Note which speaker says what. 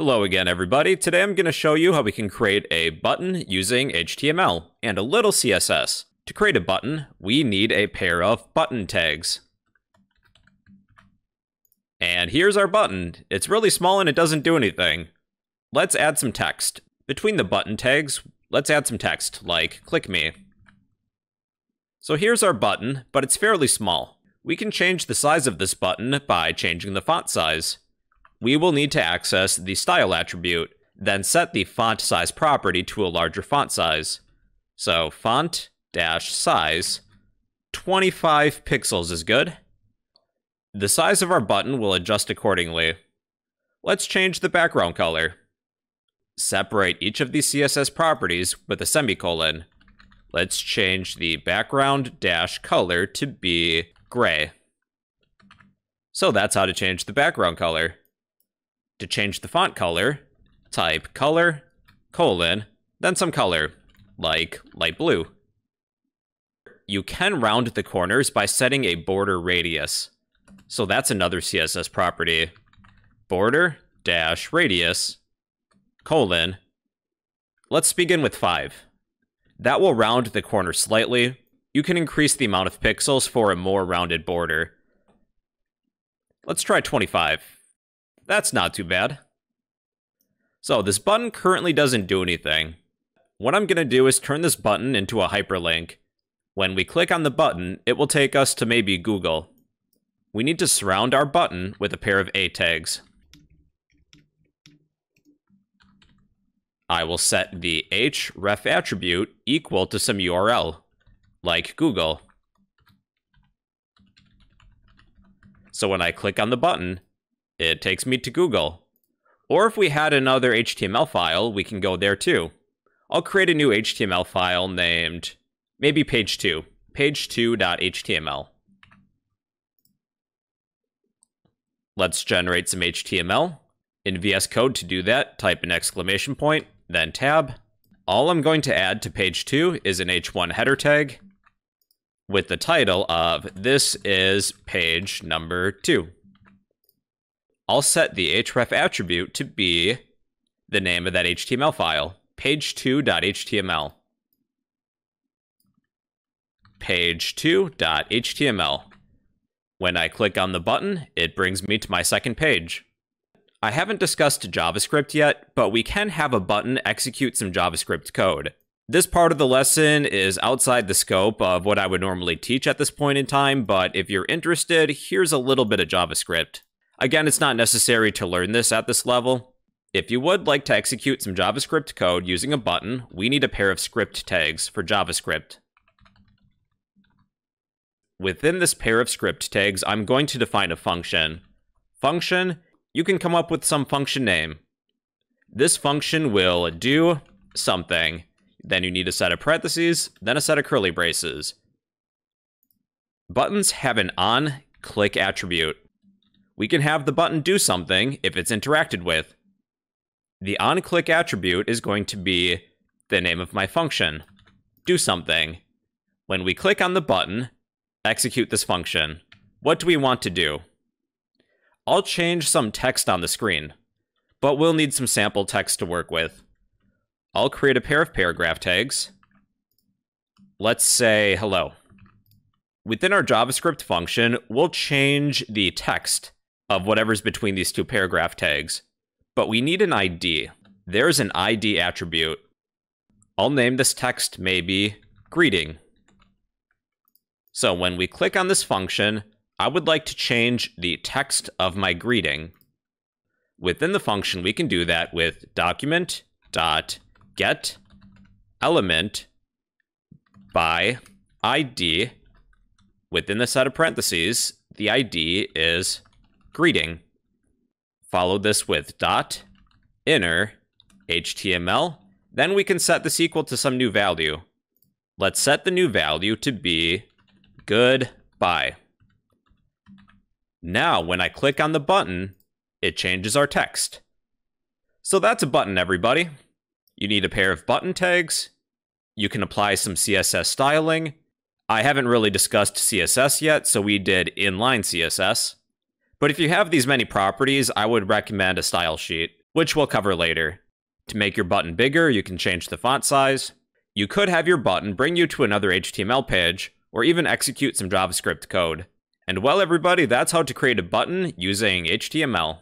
Speaker 1: Hello again, everybody. Today I'm going to show you how we can create a button using HTML and a little CSS. To create a button, we need a pair of button tags. And here's our button. It's really small and it doesn't do anything. Let's add some text. Between the button tags, let's add some text, like click me. So here's our button, but it's fairly small. We can change the size of this button by changing the font size we will need to access the style attribute, then set the font size property to a larger font size. So font dash size 25 pixels is good. The size of our button will adjust accordingly. Let's change the background color. Separate each of these CSS properties with a semicolon. Let's change the background dash color to be gray. So that's how to change the background color. To change the font color, type color, colon, then some color, like light blue. You can round the corners by setting a border radius. So that's another CSS property. Border dash radius, colon. Let's begin with 5. That will round the corner slightly. You can increase the amount of pixels for a more rounded border. Let's try 25. That's not too bad. So this button currently doesn't do anything. What I'm going to do is turn this button into a hyperlink. When we click on the button, it will take us to maybe Google. We need to surround our button with a pair of A tags. I will set the href attribute equal to some URL, like Google. So when I click on the button, it takes me to Google. Or if we had another HTML file, we can go there too. I'll create a new HTML file named maybe page2, page2.html. Let's generate some HTML. In VS Code to do that, type an exclamation point, then tab. All I'm going to add to page 2 is an h1 header tag with the title of this is page number 2. I'll set the href attribute to be the name of that HTML file, page2.html. Page2.html. When I click on the button, it brings me to my second page. I haven't discussed JavaScript yet, but we can have a button execute some JavaScript code. This part of the lesson is outside the scope of what I would normally teach at this point in time, but if you're interested, here's a little bit of JavaScript. Again, it's not necessary to learn this at this level. If you would like to execute some JavaScript code using a button, we need a pair of script tags for JavaScript. Within this pair of script tags, I'm going to define a function. Function, you can come up with some function name. This function will do something. Then you need a set of parentheses, then a set of curly braces. Buttons have an on-click attribute we can have the button do something if it's interacted with. The onClick attribute is going to be the name of my function, do something. When we click on the button, execute this function. What do we want to do? I'll change some text on the screen, but we'll need some sample text to work with. I'll create a pair of paragraph tags. Let's say hello. Within our JavaScript function, we'll change the text of whatever's between these two paragraph tags. But we need an ID. There's an ID attribute. I'll name this text maybe greeting. So when we click on this function, I would like to change the text of my greeting. Within the function, we can do that with document dot get element by ID. Within the set of parentheses, the ID is greeting. Follow this with dot inner HTML. Then we can set this equal to some new value. Let's set the new value to be goodbye. Now, when I click on the button, it changes our text. So that's a button, everybody. You need a pair of button tags. You can apply some CSS styling. I haven't really discussed CSS yet, so we did inline CSS. But if you have these many properties, I would recommend a style sheet. which we'll cover later. To make your button bigger, you can change the font size. You could have your button bring you to another HTML page, or even execute some JavaScript code. And well, everybody, that's how to create a button using HTML.